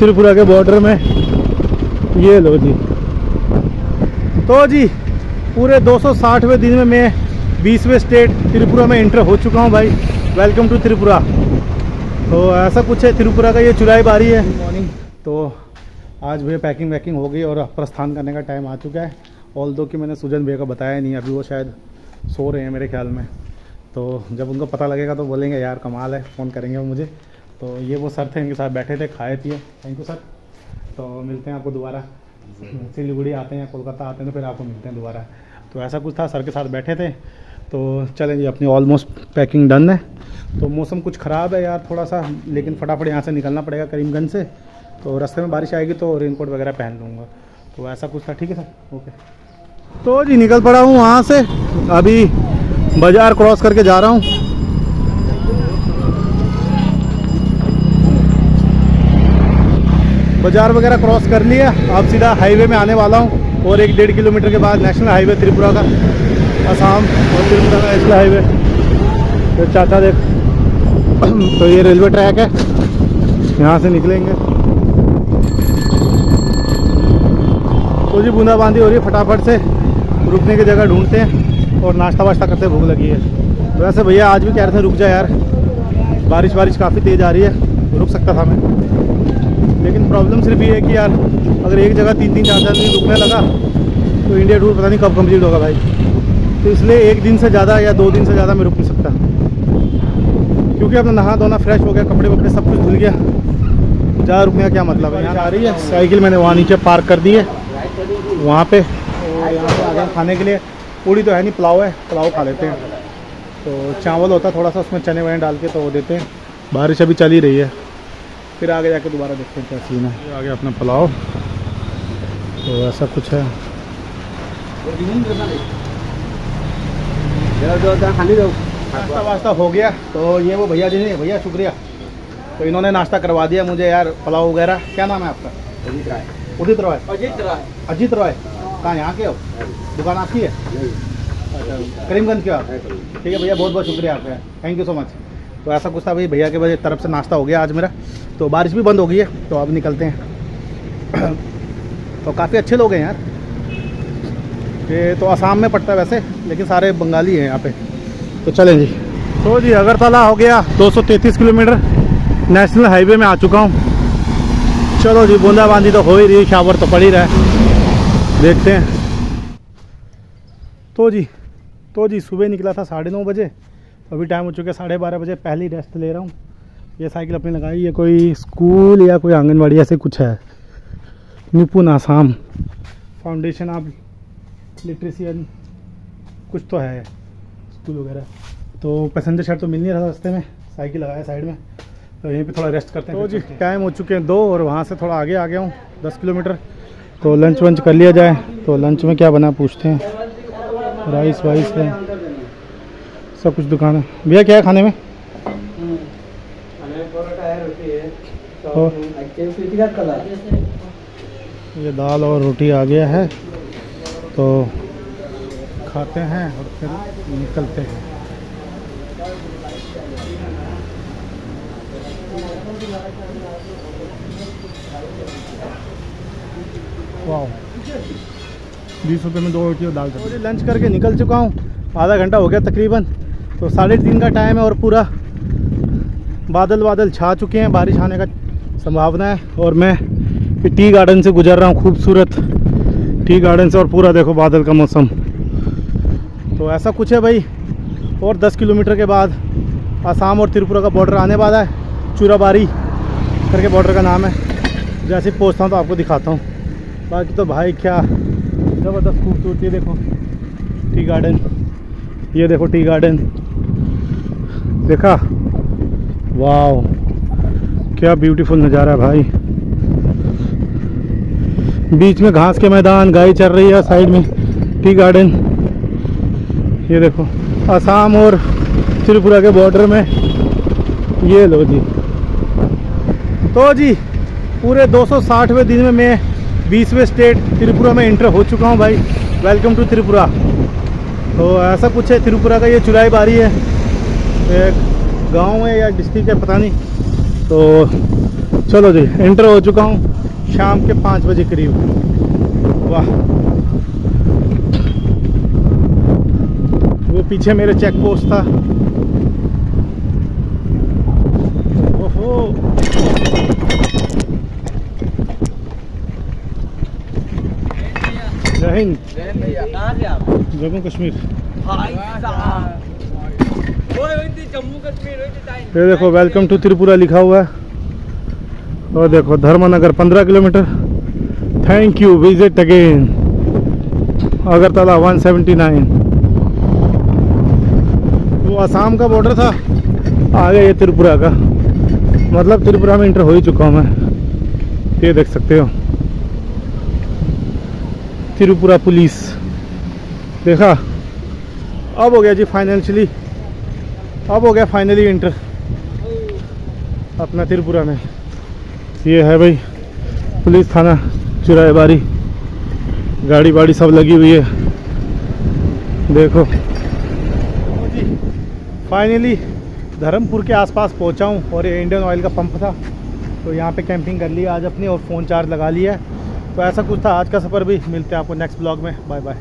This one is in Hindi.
त्रिपुरा के बॉर्डर में। ये लो जी। तो जी पूरे 260वें दिन में मैं 20वें स्टेट त्रिपुरा में एंटर हो चुका हूँ भाई। Welcome to Tripura. तो ऐसा कुछ है त्रिपुरा का ये चुराई बारी है। मॉर्निंग तो आज भैया पैकिंग वैकिंग हो गई और प्रस्थान करने का टाइम आ चुका है। ऑल दो कि मैंने सुजन भैया को बताया नहीं अभी वो शायद सो रहे हैं मेरे ख्याल में। तो जब उनको पता लगेगा तो बोलेंगे यार कमाल है फ़ोन करेंगे वो मुझे। तो ये वो सर थे, इनके साथ बैठे थे, खाए पिए। थैंक यू सर तो मिलते हैं आपको दोबारा। सिलीगुड़ी आते हैं, कोलकाता आते हैं तो फिर आपको मिलते हैं दोबारा। तो ऐसा कुछ था, सर के साथ बैठे थे। तो चलें जी अपनी ऑलमोस्ट पैकिंग डन है। तो मौसम कुछ ख़राब है यार थोड़ा सा, लेकिन फटाफट यहाँ से निकलना पड़ेगा करीमगंज से। तो रास्ते में बारिश आएगी तो रेनकोट वगैरह पहन लूँगा। तो ऐसा कुछ था, ठीक है सर ओके तो जी, निकल पड़ा हूँ वहाँ से। अभी बाज़ार क्रॉस करके जा रहा हूँ। बाज़ार वगैरह क्रॉस कर लिया अब सीधा हाईवे में आने वाला हूँ और एक डेढ़ किलोमीटर के बाद नेशनल हाईवे त्रिपुरा का, असम और त्रिपुरा का नेशनल हाईवे तो चाचा देख तो ये रेलवे ट्रैक है। यहाँ से निकलेंगे। तो जी, बूंदाबांदी हो रही है फटाफट से। रुकने की जगह ढूंढते हैं और नाश्ता वाश्ता करते भूख लगी है। तो वैसे भैया, आज भी कह रहे थे रुक जा यार। बारिश बारिश काफ़ी तेज़ आ रही है। रुक सकता था मैं। लेकिन प्रॉब्लम सिर्फ़ ये है कि यार, अगर एक जगह तीन तीन चार चार दिन रुकने लगा तो इंडिया टूर पता नहीं कब कंप्लीट होगा भाई। तो इसलिए एक दिन से ज़्यादा या दो दिन से ज़्यादा मैं रुक नहीं सकता। क्योंकि अपना नहा धोना फ्रेश हो गया, कपड़े वपड़े सब कुछ धुल गया। ज़्यादा रुकने का क्या मतलब है? यहाँ आ रही है, साइकिल मैंने वहाँ नीचे पार्क कर दी है। वहाँ पे यहाँ पे आ गए खाने के लिए। पूड़ी तो है नहीं, पुलाव है, पुलाव खा लेते हैं। तो चावल होता थोड़ा सा, उसमें चने वने डाल के तो वो देते हैं। बारिश अभी चल ही रही है। फिर आगे जाके दोबारा देखते हैं क्या सीन है। ये आ गया अपना पुलाव। तो ऐसा कुछ है। नाश्ता वास्ता हो गया। तो ये वो भैया जी ने भैया शुक्रिया। तो इन्होंने नाश्ता करवा दिया मुझे यार पुलाव वगैरह। क्या नाम है आपका? उदित रॉय। अजीत राय। अजीत रॉय। कहाँ यहाँ के हो? दुकान आपकी है? अच्छा करीमगंज के हो आप? ठीक है भैया बहुत बहुत शुक्रिया आपका। थैंक यू सो मच तो ऐसा कुछ था भाई भैया के वजह तरफ़ से नाश्ता हो गया आज मेरा। तो बारिश भी बंद हो गई है तो अब निकलते हैं। तो काफ़ी अच्छे लोग हैं यार। ये तो आसाम में पड़ता है वैसे, लेकिन सारे बंगाली हैं यहाँ पे। तो चलें जी। तो जी, अगरतला हो गया 233 किलोमीटर, नेशनल हाईवे में आ चुका हूँ। चलो जी, बूंदाबांदी तो हो ही रही शावर तो पड़ ही रहा। है देखते हैं। तो जी तो जी, सुबह निकला था साढ़े नौ बजे। अभी टाइम हो चुका है साढ़े बारह बजे पहली रेस्ट ले रहा हूँ। ये साइकिल अपनी लगाई है कोई स्कूल या कोई आंगनबाड़ी ऐसे कुछ है। निपुण आसाम फाउंडेशन ऑफ़ लिटरेसियन कुछ तो है स्कूल वगैरह। तो पैसेंजर शायद तो मिल नहीं रहा रास्ते में साइकिल लगाया साइड में। तो यहीं पे थोड़ा रेस्ट करते हैं तो जी टाइम हो। चुके हैं दो और वहाँ से थोड़ा आगे आ गया हूँ दस किलोमीटर। तो लंच वंच कर लिया जाए। तो लंच में क्या बना पूछते हैं। राइस वाइस है। सब कुछ दुकान है। भैया, क्या है खाने में? ये दाल और रोटी आ गया है। तो खाते हैं और फिर निकलते हैं। वाह बीस रुपये में दो रोटी और दाल लंच करके निकल चुका हूँ। आधा घंटा हो गया तकरीबन। तो साढ़े तीन का टाइम है और पूरा बादल बादल छा चुके हैं, बारिश आने का संभावना है और मैं टी गार्डन से गुजर रहा हूँ, खूबसूरत टी गार्डन से और पूरा देखो बादल का मौसम। तो ऐसा कुछ है भाई, और 10 किलोमीटर के बाद आसाम और त्रिपुरा का बॉर्डर आने वाला है, चूराबारी करके बॉर्डर का नाम है। जैसे पहुँचता हूँ तो आपको दिखाता हूँ। बाकी तो भाई क्या ज़बरदस्त खूबसूरती देखो। टी गार्डन, ये देखो टी गार्डन। देखा? वाह क्या ब्यूटीफुल नज़ारा है भाई। बीच में घास के मैदान गाय चल रही है साइड में, टी गार्डन। ये देखो असम और त्रिपुरा के बॉर्डर में ये लो जी। तो जी, पूरे 260वें दिन में मैं 20वें स्टेट त्रिपुरा में इंटर हो चुका हूँ भाई। Welcome to Tripura. तो ऐसा कुछ है, त्रिपुरा का ये चुराई बारी है। एक गाँव है या डिस्ट्रिक्ट है पता नहीं। तो चलो जी एंटर हो चुका हूँ शाम के पाँच बजे करीब। वाह। वो पीछे मेरे चेक पोस्ट था। ओहो। जय हिंद। जम्मू कश्मीर भाई साहब ओए ओए ते जम्मू कश्मीर ओए ते टाइम ये देखो वेलकम टू त्रिपुरा लिखा हुआ है। और देखो Dharmanagar 15 kilometre. Thank you visit again Agartala 179 वो आसाम का बॉर्डर था। आगे ये त्रिपुरा का। मतलब त्रिपुरा में इंटर हो ही चुका हूँ मैं। ये देख सकते हो। त्रिपुरा पुलिस। देखा? अब हो गया जी फाइनेंशियली अब हो गया फाइनली इंटर अपना त्रिपुरा में। ये है भाई, पुलिस थाना चुराए बारी गाड़ी वाड़ी सब लगी हुई है। देखो। फाइनली धर्मपुर के आसपास पहुँचा हूँ और ये इंडियन ऑयल का पंप था। तो यहाँ पे कैंपिंग कर ली आज अपनी और फ़ोन चार्ज लगा लिया है। तो ऐसा कुछ था आज का सफ़र भी। मिलते हैं आपको नेक्स्ट ब्लॉग में। Bye bye